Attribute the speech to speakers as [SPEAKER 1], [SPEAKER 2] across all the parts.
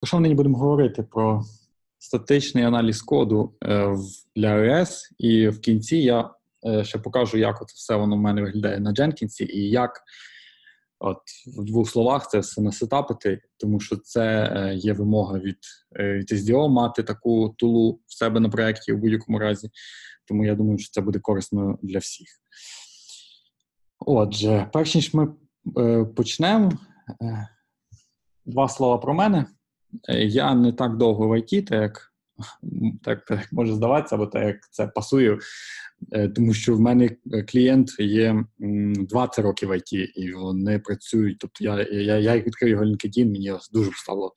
[SPEAKER 1] Про що ми нині будемо говорити? Про статичний аналіз коду е, для iOS, і в кінці я е, ще покажу, як це все воно в мене виглядає на Jenkins, і як от в двох словах це все насетапити, тому що це е, є вимога від від SDO мати таку тулу в себе на проєкті у будь-якому разі. Тому я думаю, що це буде корисно для всіх. Отже, перш ніж ми почнемо, два слова про мене. Е, я не так довго в ІТ, так як так, так може здаватися, або так як це пасує, е, тому що в мене клієнт є 20 років в ІТ, і вони працюють. Тобто я я, я відкрив його LinkedIn, мені дуже стало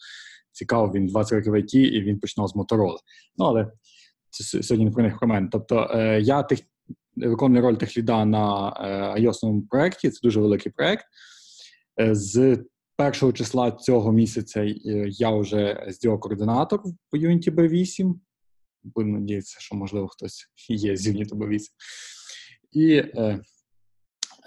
[SPEAKER 1] цікаво. Він 20 років в ІТ, і він починав з Мотороли. Ну, але це сьогодні не про них про мене. Тобто е, я тих, виконую роль техліда на ios проєкті, це дуже великий проєкт. З Першого числа цього місяця е, я вже sdo координатор в Unity B8. Будемо надіятися, що, можливо, хтось є з Unity B8. І е,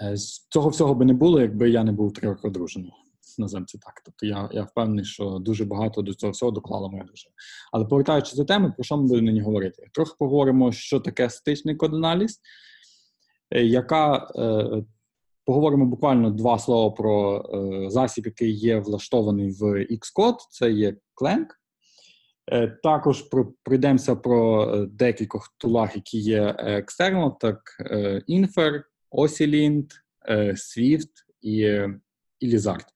[SPEAKER 1] е, цього всього би не було, якби я не був три роки одружений. Називаємо це так. Тобто я я впевнений, що дуже багато до цього всього доклала моя дружина. Але повертаючись до теми, про що ми будемо нині говорити? Трохи поговоримо, що таке статичний код-аналіз, е, яка е, Поговоримо буквально два слова про е, засіб, який є влаштований в Xcode, це є Clang. Е, також про, пройдемося про е, декількох тулах, які є екстерно, так е, Infer, Oscilint, е, Swift і, і Lizard.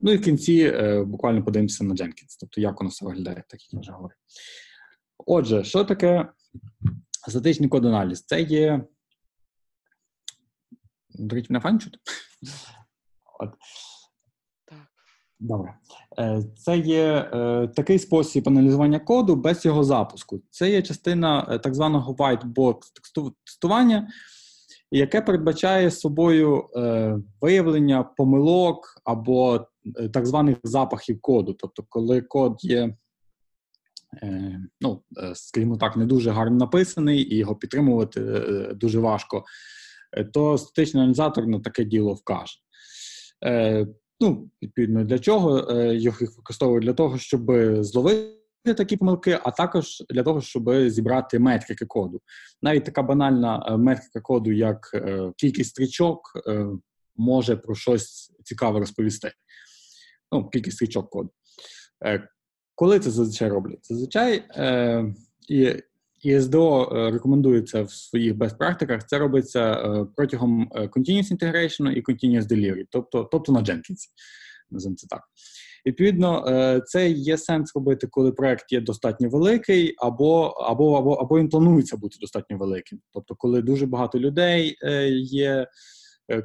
[SPEAKER 1] Ну і в кінці е, буквально подивимося на Jenkins, тобто як воно все виглядає, так як я вже говорив. Отже, що таке статичний код-аналіз? Це є до речі, мене файно чути? От. Так. Добре. Е, це є е, такий спосіб аналізування коду без його запуску. Це є частина е, так званого white box тестування, яке передбачає собою виявлення помилок або так званих запахів коду. Тобто, коли код є. Ну, скажімо так, не дуже гарно написаний, і його підтримувати дуже важко. Е, то статичний аналізатор на таке діло вкаже. Е, Ну, Відповідно, для чого е, їх використовують? Для того, щоб зловити такі помилки, а також для того, щоб зібрати метрики коду. Навіть така банальна е, метрика коду, як кількість стрічок, може про щось цікаве розповісти. Ну, Кількість стрічок коду. Коли це зазвичай роблять? Зазвичай е, і і СДО е, рекомендується в своїх best практиках. Це робиться е, протягом е, Continuous Integration і Continuous Delivery, тобто тобто на Jenkins. Називаємо це так. Відповідно, це є сенс робити, коли проект є достатньо великий, або або, або, або він планується бути достатньо великим. Тобто, коли дуже багато людей є,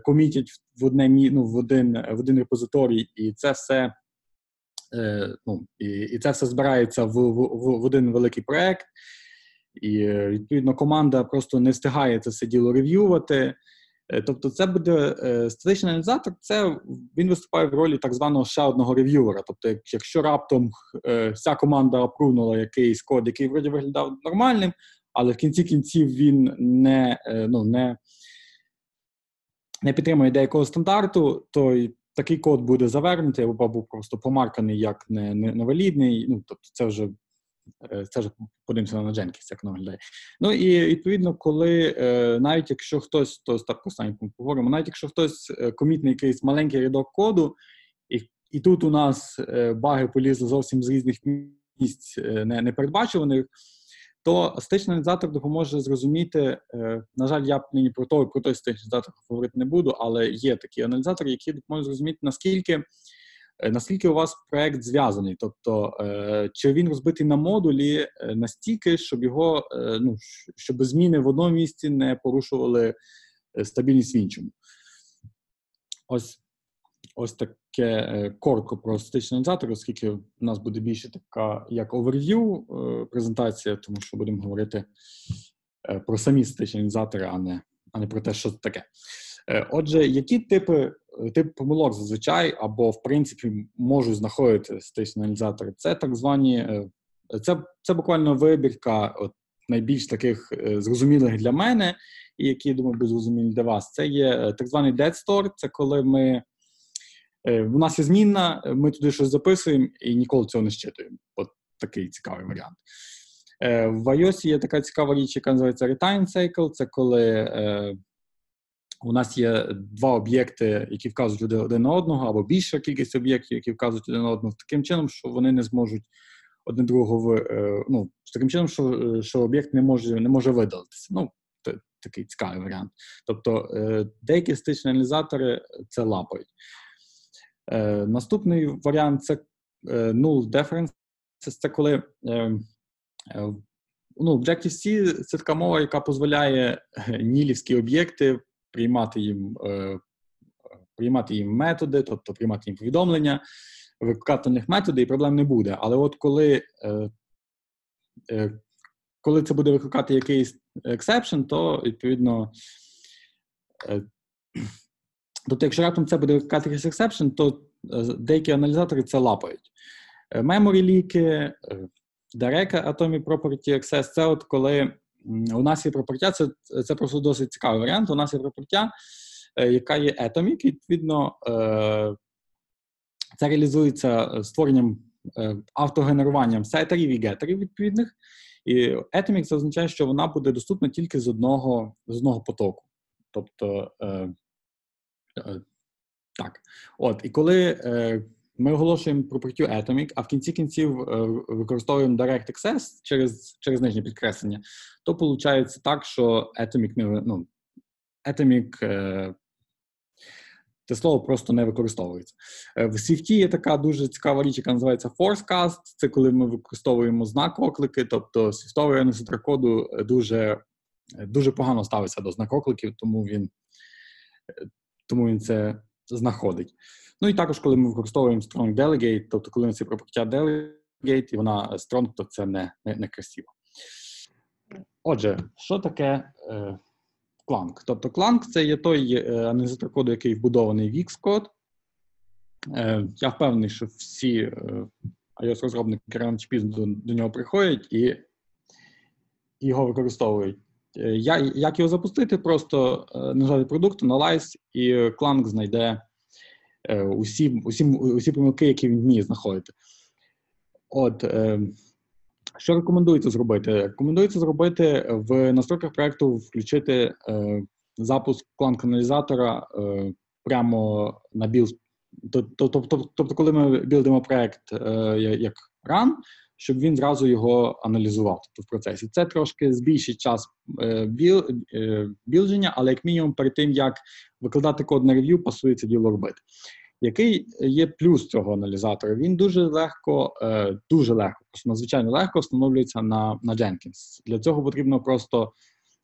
[SPEAKER 1] комітять в одне ну, в один в один репозиторій, і це все ну, і, і це все збирається в, в, в один великий проект. І відповідно команда просто не встигає це все діло рев'ювати. Е, тобто, це буде е, статичний аналізатор, це він виступає в ролі так званого ще одного рев'ювера. Тобто, якщо раптом е, вся команда опрунула якийсь код, який вроді виглядав нормальним, але в кінці кінців він не ну, не, не підтримує деякого стандарту, то такий код буде завернутий або просто помарканий як невалідний. Ну, тобто, це вже це ж подивимося на Jenkins, як воно виглядає. Ну і відповідно, коли е, навіть якщо хтось, то так останній пункт поговоримо, навіть якщо хтось е, комітний якийсь маленький рядок коду, і і тут у нас баги полізли зовсім з різних місць не, не передбачуваних, то статичний аналізатор допоможе зрозуміти. На жаль, я нині про той про той статичний аналізатор говорити не буду, але є такі аналізатори, які допоможуть зрозуміти, наскільки. Е, наскільки у вас проект зв'язаний? Тобто, е, чи він розбитий на модулі е, настільки, щоб його ну, щоб зміни в одному місці не порушували стабільність в іншому? Ось ось таке коротко про статичний аналізатор, оскільки у нас буде більше така як оверв'ю презентація, тому що будемо говорити про самі статичні аналізатори, а не, а не про те, що це таке. Отже, які типи тип помилок зазвичай або, в принципі, можуть знаходити статичні аналізатори. Це так звані, е, це це буквально вибірка от, найбільш таких е, зрозумілих для мене, і які, я думаю, будуть зрозумілі для вас. Це є е, так званий dead store, це коли ми У нас є змінна, ми туди щось записуємо і ніколи цього не щитуємо. От такий цікавий варіант. В iOS є така цікава річ, яка називається Retain Cycle. Це коли у нас є два об'єкти, які вказують один на одного, або більша кількість об'єктів, які вказують один на одного, таким чином, що вони не зможуть один другого е, ну, таким чином, що е, що об'єкт не може не може видалитися. Ну, т- такий цікавий варіант. Тобто е, деякі статичні аналізатори це лапають. Наступний варіант це null difference. Це коли ну, Objective-C це така мова, яка дозволяє нілівські об'єкти приймати їм приймати їм методи, тобто приймати їм повідомлення, викликати них методи, і проблем не буде. Але от коли е, е, коли це буде викликати якийсь exception, то відповідно. Е, тобто, якщо раптом це буде викликати якийсь exception, то деякі аналізатори це лапають. Memory leak -и, Direct Atomic Property Access це от коли у нас є property, це це просто досить цікавий варіант. У нас є property, яка є atomic, відповідно, це реалізується е, створенням е, автогенеруванням сетерів і гетерів відповідних. І Atomic це означає, що вона буде доступна тільки з одного з одного потоку. Тобто, е, е, так. От, і коли е, ми оголошуємо про пропертю Atomic, а в кінці кінців е, використовуємо Direct Access через через нижнє підкреслення, то виходить так, що Atomic ну, Atomic е, це слово просто не використовується. Е, в Swift є така дуже цікава річ, яка називається Forcecast. Це коли ми використовуємо знак оклики, тобто свіфтовий аналізатор коду дуже дуже погано ставиться до знак окликів, тому він тому він це знаходить. Ну і також, коли ми використовуємо strong delegate, тобто коли у нас є delegate, і вона strong, то це не, не, не красиво. Отже, що таке е, Clang. Тобто Clang це є той е, аналізатор коду, який вбудований в Xcode. Е, я впевнений, що всі е, iOS-розробники рано чи пізно до, до нього приходять і його використовують. Я, Як його запустити? Просто нажати продукт, аналайз, і Clang знайде усі усі, усі помилки, які він вміє знаходити. От, що рекомендується зробити? Рекомендується зробити в настройках проекту включити е, запуск Clang аналізатора е, прямо на build. Тобто, тобто, коли ми build -имо проект е, як run, щоб він зразу його аналізував тобто, в процесі. Це трошки збільшить час е, е, build -ження, але як мінімум перед тим, як викладати код на рев'ю, пасує це діло робити. Який є плюс цього аналізатора? Він дуже легко, е, дуже легко, просто надзвичайно легко встановлюється на на Jenkins. Для цього потрібно просто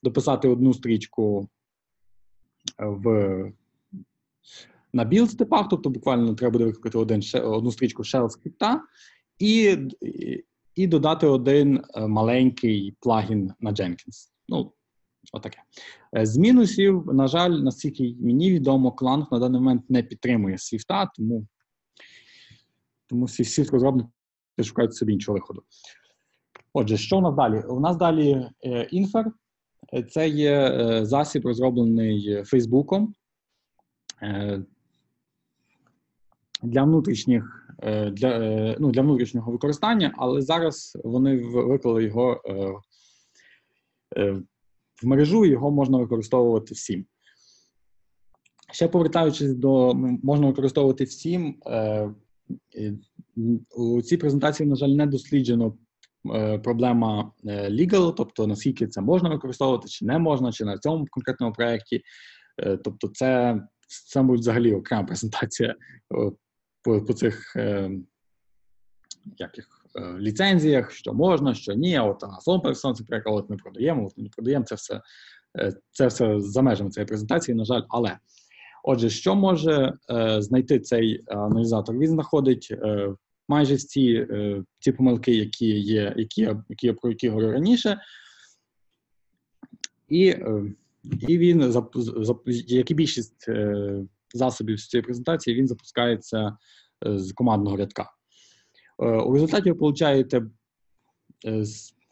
[SPEAKER 1] дописати одну стрічку в на build степах, тобто буквально треба буде викликати один, одну стрічку shell скрипта і і додати один е, маленький плагін на Jenkins. Ну, Отаке. Е, з мінусів, на жаль, наскільки мені відомо, Clang на даний момент не підтримує свіфта, тому тому всі розробники шукають собі іншого виходу. Отже, що у нас далі? У нас далі е. Е, це є засіб, розроблений Фейсбуком для внутрішніх, для, ну, для внутрішнього використання, але зараз вони виклали його в мережу його можна використовувати всім. Ще повертаючись до можна використовувати всім, е, у цій презентації, на жаль, не досліджено е, проблема е, legal, тобто наскільки це можна використовувати, чи не можна, чи на цьому конкретному проєкті. Тобто, це це буде взагалі окрема презентація по по цих як їх, Е, ліцензіях, що можна, що ні. От на своєму персонці проєкт, от ми продаємо, от ми не продаємо це все. Е, це все за межами цієї презентації, на жаль, але отже, що може е, знайти цей аналізатор? Він знаходить е, майже всі е, ці помилки, які є, які я про які говорив раніше, і е, і він як і більшість засобів з цієї презентації, він запускається з командного рядка. Е, у результаті ви получаєте е,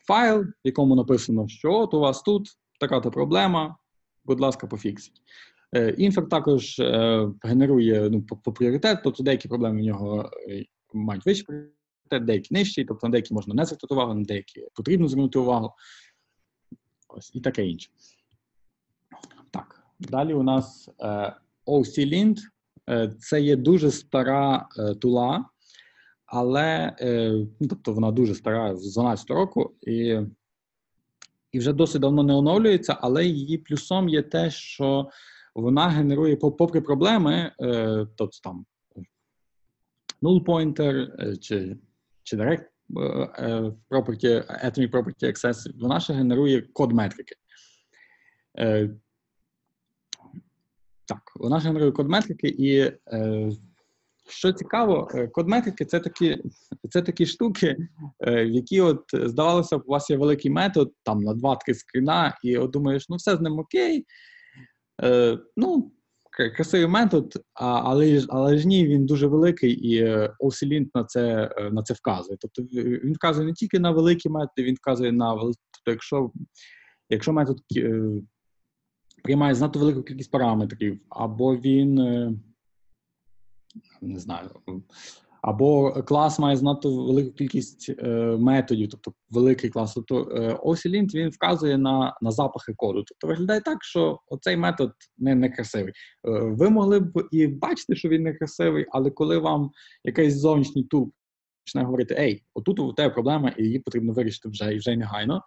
[SPEAKER 1] файл, в якому написано, що от у вас тут така-то проблема, будь ласка, пофіксіть. Інфер також генерує ну, по, по пріоритет, тобто деякі проблеми в нього мають вищий пріоритет, деякі нижчі, тобто на деякі можна не звертати увагу, на деякі потрібно звернути увагу. Ось і таке інше. Так, далі у нас OC-Lint. Це є дуже стара тула, але ну, тобто вона дуже стара з 12 року, і і вже досить давно не оновлюється, але її плюсом є те, що вона генерує, попри проблеми, е, тобто там null pointer е, чи чи direct е, property, atomic property access, вона ще генерує код метрики. Так, вона ж генерує код метрики, і що цікаво, код метрики це такі це такі штуки, в які от здавалося б, у вас є великий метод там на 2-3 скріна, і от думаєш, ну все з ним окей. Е, Ну, красивий метод, а, але але ж ні, він дуже великий, і Osilint на це е, на це вказує. Тобто він вказує не тільки на великі методи, він вказує на тобто, якщо якщо метод е, приймає занадто велику кількість параметрів, або він е, не знаю, або клас має знато велику кількість е, методів, тобто великий клас. Тобто е, OCLint, він вказує на на запахи коду. Тобто виглядає так, що оцей метод не, красивий. Е, ви могли б і бачити, що він не красивий, але коли вам якийсь зовнішній тул почне говорити: Ей, отут у тебе проблема, і її потрібно вирішити вже і вже негайно.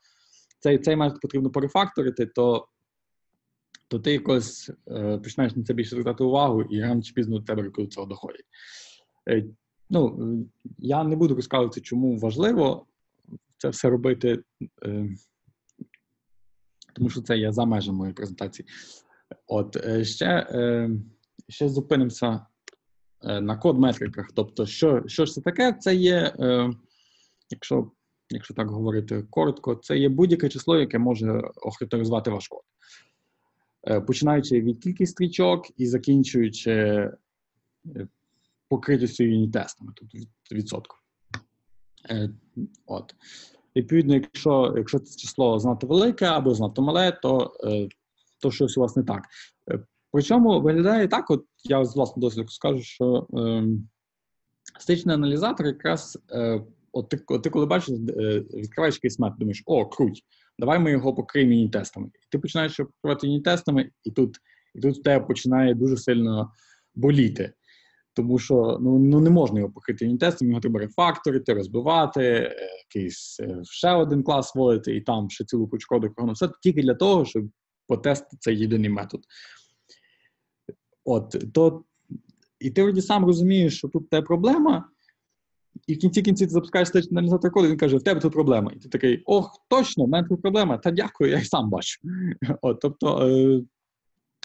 [SPEAKER 1] Цей цей метод потрібно порефакторити, то то ти якось е, починаєш на це більше звертати увагу, і рано чи пізно до тебе до цього доходять. Е, Ну, я не буду розказувати, чому важливо це все робити, е, тому що це є за межами моєї презентації. От е, ще е, ще зупинимося на код-метриках. Тобто, що що ж це таке? Це є, якщо якщо так говорити коротко, це є будь-яке число, яке може охарактеризувати ваш код. Починаючи від кількість стрічок і закінчуючи покритістю юнітестами, тобто відсотком. Е, от. Відповідно, якщо якщо це число знато велике або знато мале, то е, то щось у вас не так. Е, причому виглядає так, от я з власного досвіду скажу, що е, стичний аналізатор якраз е, от ти, от ти коли бачиш, е, відкриваєш якийсь метод, думаєш, о, круть, давай ми його покриємо юнітестами. І ти починаєш покривати юнітестами, і тут і тут тебе починає дуже сильно боліти тому що ну ну не можна його покрити юнітестом, його треба рефакторити, розбивати, е, якийсь е, ще один клас вводити, і там ще цілу кучу коду Все тільки для того, щоб потестити цей єдиний метод. От, то, І ти вроді сам розумієш, що тут те проблема, і в кінці кінці ти запускаєш статичний аналізатор коду, і він каже, в тебе тут проблема. І ти такий, ох, точно, в мене тут проблема, та дякую, я й сам бачу. От, Тобто е,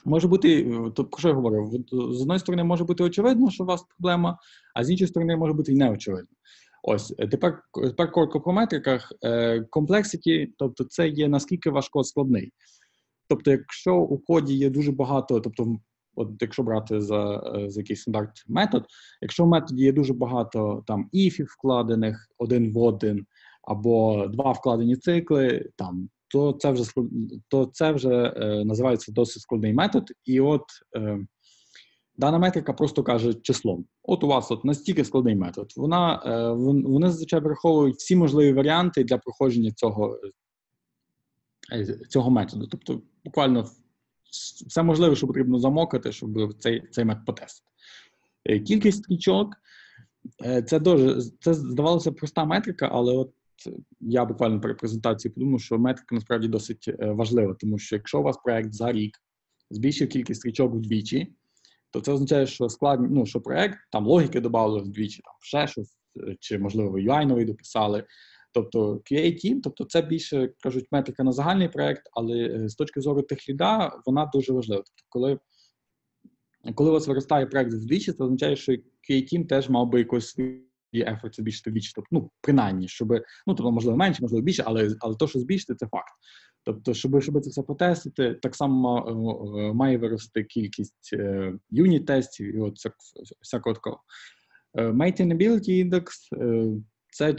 [SPEAKER 1] Може бути, тобто, що я говорю, з одної сторони може бути очевидно, що у вас проблема, а з іншої сторони може бути і неочевидно. Ось е, тепер тепер коротко по метриках. Complexity, тобто це є наскільки ваш код складний. Тобто, якщо у коді є дуже багато, тобто, от якщо брати за е, за якийсь стандарт метод, якщо в методі є дуже багато там іфів вкладених один в один, або два вкладені цикли, там то це вже то це вже е, називається досить складний метод. І от е, дана метрика просто каже числом. От у вас от настільки складний метод. Вона е, Вони зазвичай враховують всі можливі варіанти для проходження цього е, цього методу. Тобто, буквально все можливе, що потрібно замокати, щоб цей цей метод потестити. Е, кількість стрічок. Е, це дуже це здавалося проста метрика, але от я буквально при презентації подумав, що метрика насправді досить е, важлива, тому що якщо у вас проект за рік збільшив кількість стрічок вдвічі, то це означає, що складні, ну, що проект там логіки додали вдвічі, там ще щось, е, чи, можливо, UI новий дописали. Тобто QA Team, тобто це більше кажуть метрика на загальний проект, але е, з точки зору техліда вона дуже важлива. Тобто, коли коли у вас виростає проект вдвічі, це означає, що QA Team теж мав би якось ефорт збільшити вдвічі. Тобто, ну, принаймні, щоб, ну, тобто, можливо, менше, можливо, більше, але але то, що збільшити, це факт. Тобто, щоб щоб це все потестити, так само е, має вирости кількість е, юніт-тестів і от всякого такого. Е, Maintainability Index це,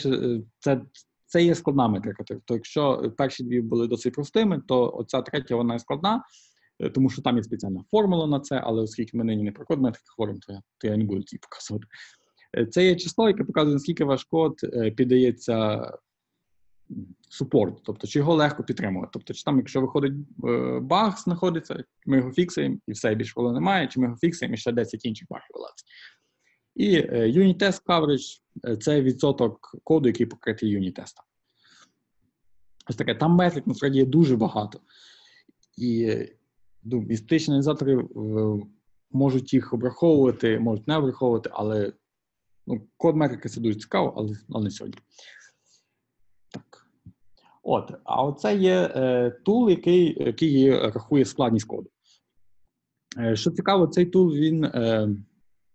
[SPEAKER 1] це, це є складна метрика. Тобто, якщо перші дві були досить простими, то оця третя вона є складна. тому що там є спеціальна формула на це, але оскільки ми нині не про код метрики говоримо, то я, то я не буду ці показувати. Це є число, яке показує, наскільки ваш код піддається супорт, тобто чи його легко підтримувати. Тобто, чи там, якщо виходить баг, знаходиться, ми його фіксуємо і все більше коли немає, чи ми його фіксуємо і ще 10 інших багів вилазить. І Unit Test Coverage – це відсоток коду, який покритий юніт тестом. Ось таке, там метрик насправді є дуже багато. І ну, і статичні аналізатори е, можуть їх обраховувати, можуть не обраховувати, але ну, код метрики це дуже цікаво, але, але не сьогодні. Так. От, а оце є е, тул, який який рахує складність коду. Е, Що цікаво, цей тул він. Е,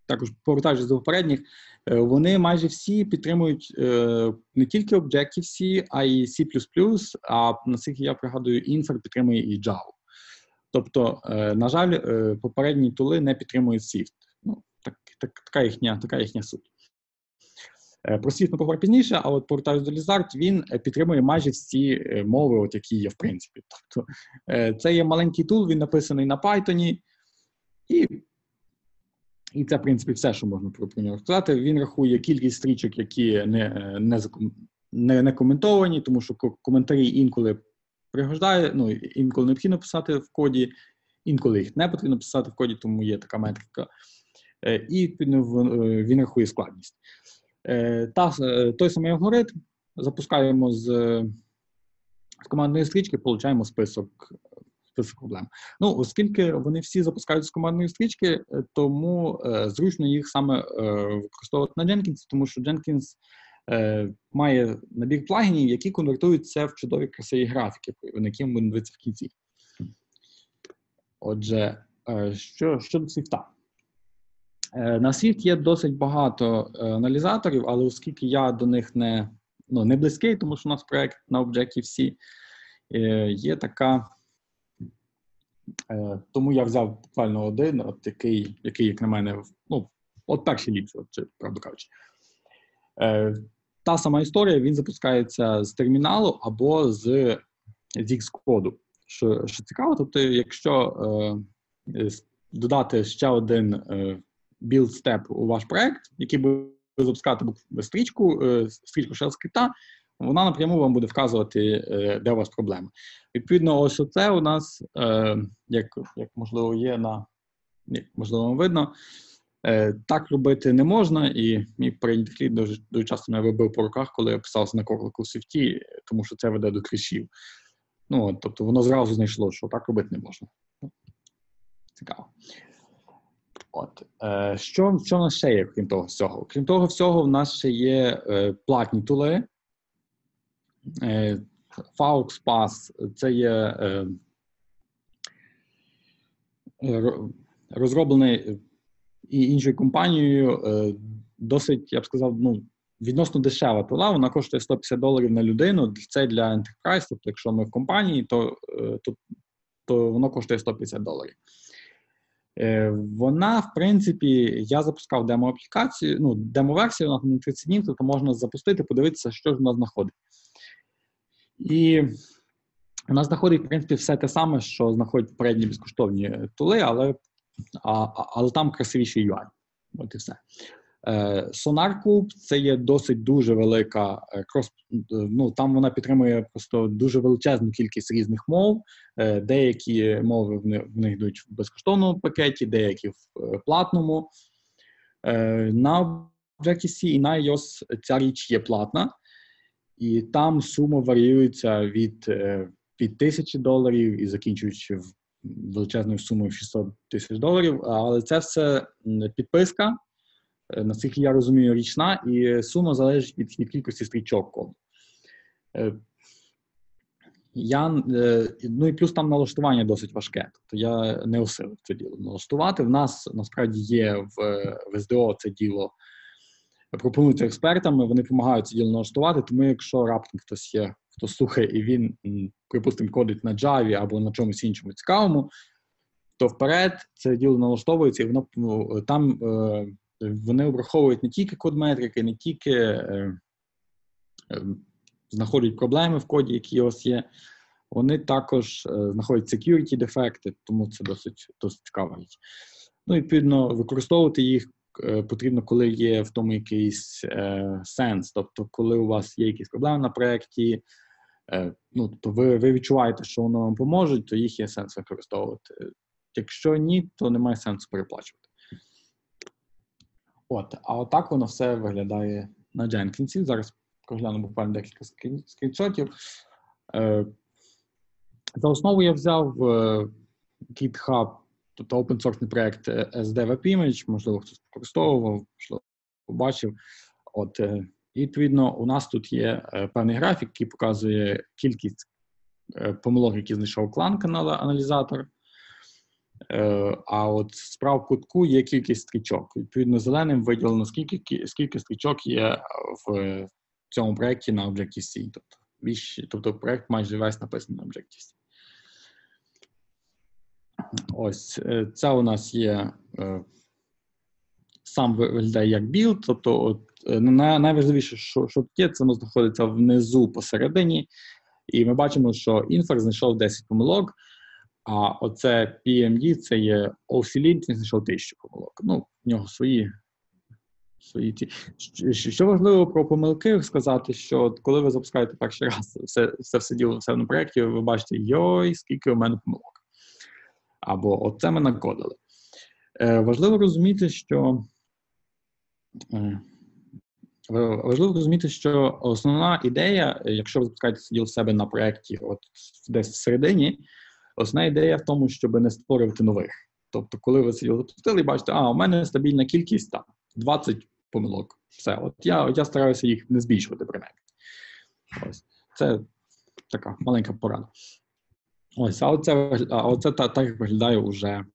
[SPEAKER 1] також повертаючись до попередніх, е, вони майже всі підтримують е, не тільки Objective-C, а й C++, а наскільки я пригадую, Infer підтримує і Java. Тобто, е, на жаль, попередні тули не підтримують Swift. Ну, так, так, Така їхня така їхня суть. Про Swift ми поговоримо пізніше, а от повертаюся до Lizard, він підтримує майже всі мови, от які є в принципі. Тобто, Це є маленький тул, він написаний на Python, і і це, в принципі, все, що можна про нього сказати. Він рахує кількість стрічок, які не не, не, не коментовані, тому що коментарі інколи пригождає, ну, інколи необхідно писати в коді, інколи їх не потрібно писати в коді, тому є така метрика. Е, і відповідно, він рахує складність. Е, та, е, Той самий алгоритм запускаємо з, з командної стрічки, отримуємо список список проблем. Ну, оскільки вони всі запускають з командної стрічки, е, тому е, зручно їх саме е, використовувати на Jenkins, тому що Jenkins е, має набір плагінів, які конвертуються в чудові красиві графіки, на які ми дивитися в кінці. Отже, е, що щодо Swift. Е, на Swift є досить багато аналізаторів, але оскільки я до них не ну, не близький, тому що у нас проект на Objective-C, є така тому я взяв буквально один, от який, який, як на мене, ну, от перший ліпший, правду кажучи. Е, та сама історія, він запускається з терміналу або з Xcode. Що що цікаво, тобто, якщо е, додати ще один е, build step у ваш проект, який буде запускати стрічку, е, стрічку shell скрипта, вона напряму вам буде вказувати, е, де у вас проблема. Відповідно, ось це у нас, е, як як можливо, є на як можливо вам видно, е, так робити не можна, і мій передній дуже дуже часто не вибив по руках, коли я писався на коклику в свіфті, тому що це веде до кришів. Ну, Тобто воно зразу знайшло, що так робити не можна. Цікаво. От. Що що в нас ще є, крім того всього? Крім того всього, в нас ще є платні тули. Е, Faux це є е, е, розроблений і іншою компанією досить, я б сказав, ну, відносно дешева тула, вона коштує 150 доларів на людину. Це для Enterprise, тобто, якщо ми в компанії, то, то, то воно коштує 150 доларів. Вона, в принципі, я запускав демо-аплікацію, ну, демо-версію на 30 днів, тобто можна запустити, подивитися, що ж вона знаходить. І нас знаходить, в принципі, все те саме, що знаходять попередні безкоштовні тули, але а, але там красивіший UI. От і все. Е, SonarCube – це є досить дуже велика е. Ну там вона підтримує просто дуже величезну кількість різних мов. Е, деякі мови в них йдуть в безкоштовному пакеті, деякі в платному. На Objective-C і на iOS ця річ є платна і там сума варіюється від е, від тисячі доларів і закінчуючи величезною сумою 600 тисяч доларів. Але це все підписка, е, наскільки я розумію, річна, і сума залежить від, кількості стрічок коду. Е, я, Ну і плюс там налаштування досить важке. Тобто я не осилив це діло налаштувати. В нас насправді є в, в СДО це діло пропонуються експертами, вони допомагають це діло налаштувати. Тому, якщо раптом хтось є, хто слухає, і він, припустимо, кодить на Java або на чомусь іншому цікавому, то вперед це діло налаштовується, і воно ну, там е, вони обраховують не тільки код метрики, не тільки е, е, знаходять проблеми в коді, які у вас є. вони також знаходять security дефекти, тому це досить досить цікава річ. Ну, відповідно, використовувати їх потрібно, коли є в тому якийсь е, сенс. Тобто, коли у вас є якісь проблеми на проєкті, е, ну, то ви ви відчуваєте, що воно вам поможе, то їх є сенс використовувати. Якщо ні, то немає сенсу переплачувати. От, а отак воно все виглядає на Jenkins. Зараз прогляну буквально декілька скріншотів. Е, за основу я взяв е, GitHub, тобто open source проєкт SD Web Image, можливо, хтось використовував, можливо, побачив. От, е, і відповідно, у нас тут є певний графік, який показує кількість помилок, які знайшов клан канала аналізатор. А от справа в кутку є кількість стрічок. Відповідно, зеленим виділено, скільки скільки стрічок є в цьому проєкті на Objective-C. Тобто, тобто проєкт майже весь написаний на Objective-C. Ось це у нас є е, сам виглядає як build. Тобто, от, е, найважливіше, що що є, це воно знаходиться внизу посередині, і ми бачимо, що Infer знайшов 10 помилок. А оце PMD це є OCLint, він знайшов тисячу помилок. Ну, в нього свої. свої ті. Що важливо про помилки сказати, що коли ви запускаєте перший раз все все, все діло в себе проєкті, ви бачите, йой, скільки у мене помилок. Або оце ми накодили. Е, Важливо розуміти, що. Е, Важливо розуміти, що основна ідея, якщо ви запускаєте в себе на проєкті, от десь всередині, Основна ідея в тому, щоб не створювати нових. Тобто, коли ви сиділи запустили і бачите, а у мене стабільна кількість там 20 помилок. Все, от я я стараюся їх не збільшувати принаймні. Ось це така маленька порада. Ось, а оце а оце так, так виглядає уже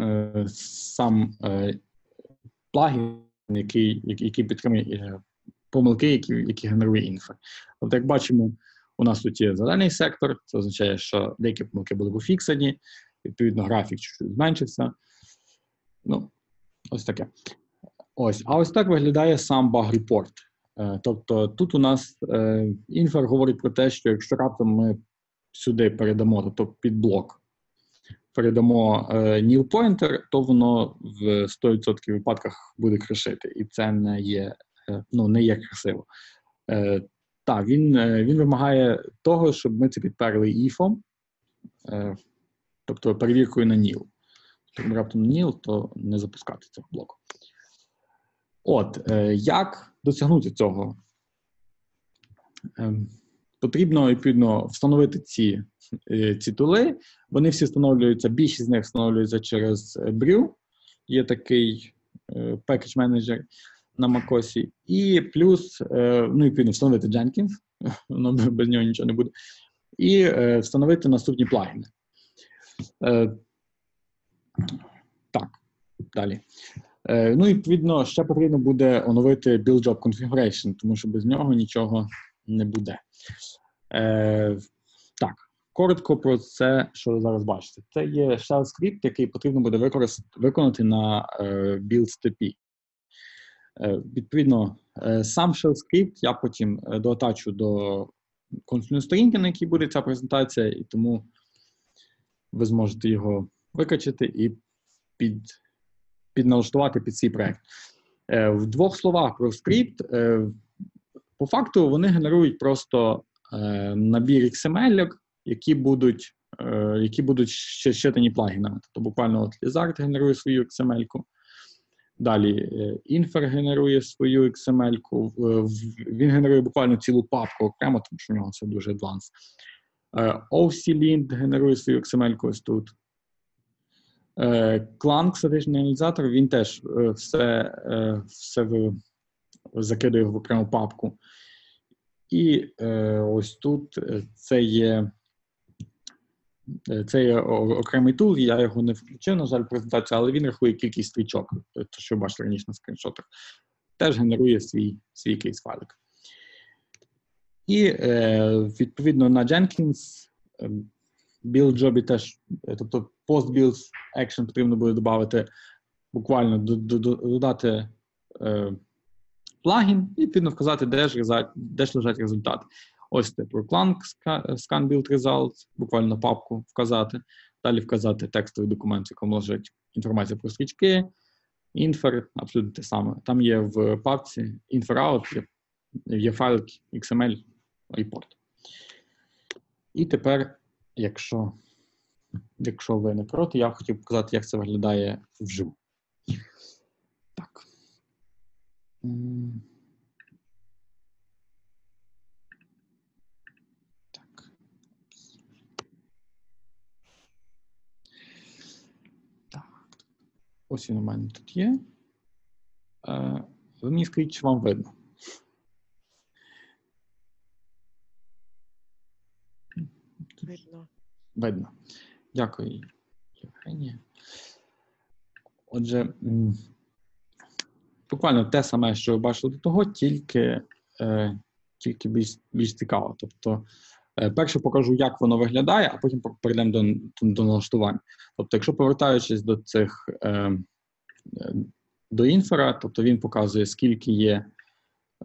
[SPEAKER 1] е, сам е, плагін, який який підтримує е, помилки, які які генерує інфа. От як бачимо, у нас тут є зелений сектор, це означає, що деякі помилки були пофіксані, відповідно, графік чуть зменшився. Ну, ось таке. Ось, А ось так виглядає сам баг-репорт. Е, тобто тут у нас е, інфер говорить про те, що якщо раптом ми сюди передамо, тобто під блок, передамо е, nil pointer, то воно в 100% випадках буде кришити. І це не є ну, не є красиво. Так, він е, він вимагає того, щоб ми це підперли іфом, е, тобто перевіркою на ніл. Якщо раптом ніл, то не запускати цього блоку. От, е, як досягнути цього? Потрібно відповідно встановити ці ці тули. Вони всі встановлюються, більшість з них встановлюються через Brew. Є такий package менеджер на Макосі, і плюс, е, ну, відповідно, встановити Jenkins, воно без нього нічого не буде, і е, встановити наступні плагіни. Е, так, далі. Ну, і відповідно, ще потрібно буде оновити Build Job Configuration, тому що без нього нічого не буде. Так, коротко про це, що ви зараз бачите. Це є shell скрипт, який потрібно буде виконати на build степі. Е, відповідно, е, сам shell скрипт я потім е, доатачу до консульної сторінки, на якій буде ця презентація, і тому ви зможете його викачати і під, підналаштувати під свій проект. В двох словах про скрипт. По факту вони генерують просто набір XML, які будуть які будуть ще щитані плагінами. Тобто буквально от Lizard генерує свою XML-ку. Далі інфер генерує свою XML-ку, він генерує буквально цілу папку окремо, тому що в нього все дуже адванс. OC-Lint генерує свою XML-ку ось тут. Clang, статичний аналізатор, він теж все все закидує в окрему папку. І ось тут це є Е, це є окремий тул, я його не включив, на жаль, презентацію, але він рахує кількість стрічок, те, що ви бачите раніше на скріншотах. Теж генерує свій свій кейс-файлик. І е, відповідно на Jenkins е, build джобі теж, е, тобто post-build action потрібно буде додати буквально додати е, плагін і відповідно вказати, де ж де ж лежать результати. Ось це Proclang Scan Build Results, буквально папку вказати. Далі вказати текстовий документ, в якому лежить інформація про стрічки. Infer, абсолютно те саме. Там є в папці InferOut, є, файл XML report. І тепер, якщо якщо ви не проти, я хотів показати, як це виглядає вживу. Так. Так. Так. Ось він у мене тут є. Е, ви мені скажіть, чи вам видно.
[SPEAKER 2] Видно.
[SPEAKER 1] Видно. Дякую, Євгенія. Отже, буквально те саме, що ви бачили до того, тільки е, тільки більш більш цікаво. Тобто, е, перше покажу, як воно виглядає, а потім перейдемо до до налаштувань. Тобто, якщо повертаючись до цих е, е, до інфера, тобто він показує, скільки є,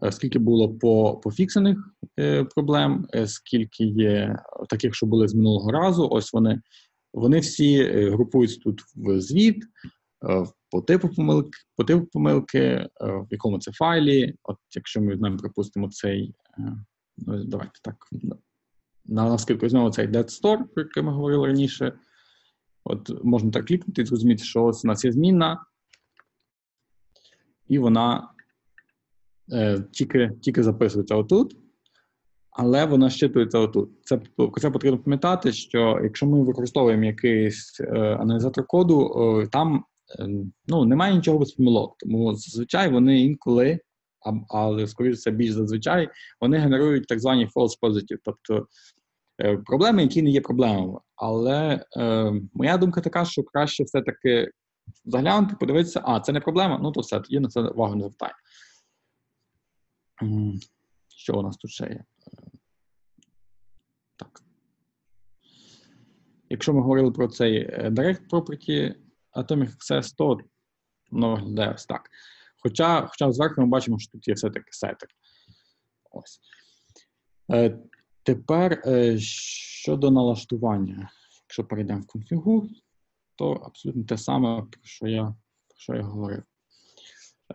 [SPEAKER 1] е, скільки було по пофіксених е, проблем, е, скільки є таких, що були з минулого разу. Ось вони вони всі е, групуються тут в звіт, по типу помилки, по типу помилки, е, в якому це файлі. От якщо ми візьмемо, припустимо, цей. Ну, давайте так. На наскільки візьмемо цей Dead Store, про який ми говорили раніше. От можна так клікнути і зрозуміти, що ось у нас є змінна, і вона е, тільки тільки записується отут але вона щитується отут. Це це потрібно пам'ятати, що якщо ми використовуємо якийсь е, аналізатор коду, е, там е, ну, немає нічого без помилок. Тому зазвичай вони інколи, а, але скоріше це більш зазвичай, вони генерують так звані false positive, тобто е, проблеми, які не є проблемами. Але е, моя думка така, що краще все-таки заглянути, подивитися, а це не проблема, ну то все, тоді на це увагу не звертає. Що у нас тут ще є? Так. Якщо ми говорили про цей е, Direct Property Atomic Access, то воно виглядає ось так. Хоча хоча зверху ми бачимо, що тут є все-таки сетер. Ось. Е, Тепер е, щодо налаштування. Якщо перейдемо в конфігур, то абсолютно те саме, про що я про що я говорив.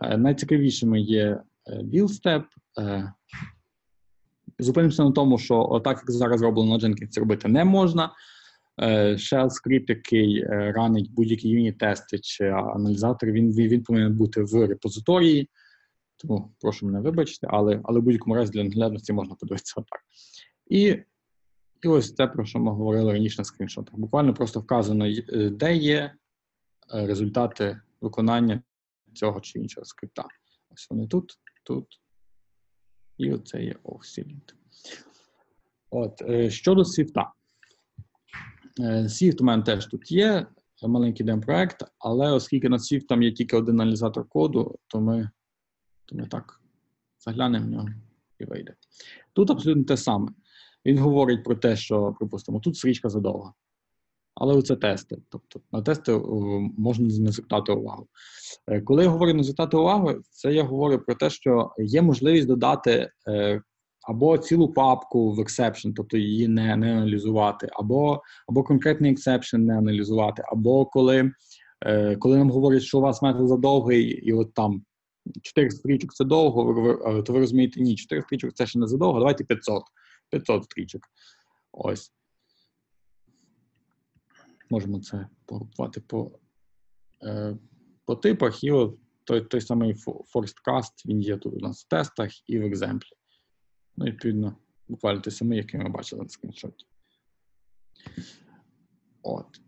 [SPEAKER 1] Е, Найцікавішими є е, build step, е, Зупинимося на тому, що так, як зараз зроблено на Jenkins, це робити не можна. Е, shell скрипт, який е, ранить будь-які юніт-тести чи аналізатор, він він повинен бути в репозиторії. Тому прошу мене вибачити, але але в будь-якому разі для наглядності можна подивитися отак. І і ось те, про що ми говорили раніше на скріншотах. Буквально просто вказано, е, де є результати виконання цього чи іншого скрипта. Ось вони тут, тут, і оце є Off-Ceiling. От, Щодо свіфта. Swift у мене теж тут є, маленький демпроект, але оскільки на свіфтом є тільки один аналізатор коду, то ми то ми так заглянемо в нього і вийде. Тут абсолютно те саме. Він говорить про те, що, припустимо, тут стрічка задовга. Але це тести. Тобто на тести можна не звертати увагу. Е, коли я говорю не звертати увагу, це я говорю про те, що є можливість додати е, або цілу папку в exception, тобто її не не аналізувати, або або конкретний exception не аналізувати, або коли е, коли нам говорять, що у вас метод задовгий, і от там 4 стрічок це довго, то ви розумієте, ні, 4 стрічок це ще не задовго, давайте 500 500 стрічок. Ось. Можемо це порахувати по е, по типах, і от той той самий ForcedCast, він є тут у нас в тестах і в екземплі. Ну, відповідно, буквально той самий, який ми бачили на скріншоті. От.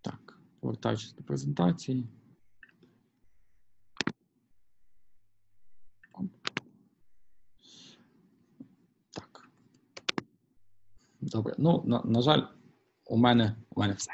[SPEAKER 1] Так, повертаючись до презентації. Так. Добре. Ну, на, на жаль, у мене у мене все.